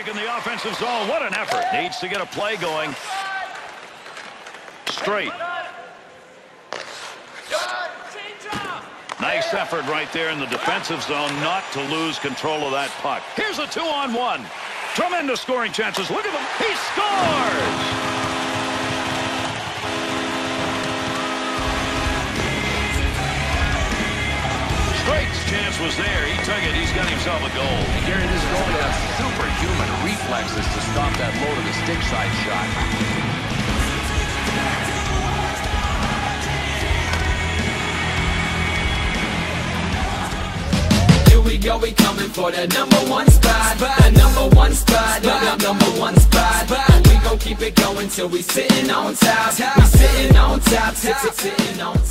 the offensive zone. What an effort. Needs to get a play going. Straight. Nice effort right there in the defensive zone not to lose control of that puck. Here's a two-on-one. Tremendous scoring chances. Look at them. He scores! Straight's chance was there. He took it. He's got himself a goal. And Gary, this goalie has superhuman reflexes to stop that low to the stick side shot. Here we go, we coming for the number one spot. The number one spot. The number one spot. And we gon' keep it going till we sitting on top. We sitting on top. Sitting on top.